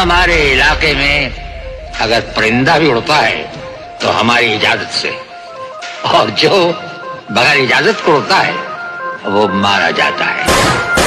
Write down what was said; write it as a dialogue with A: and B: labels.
A: हमारे इलाके में अगर परिंदा भी उड़ता है तो हमारी इजाज़त से। और जो बगैर इजाज़त को उड़ता है, वो मारा जाता है।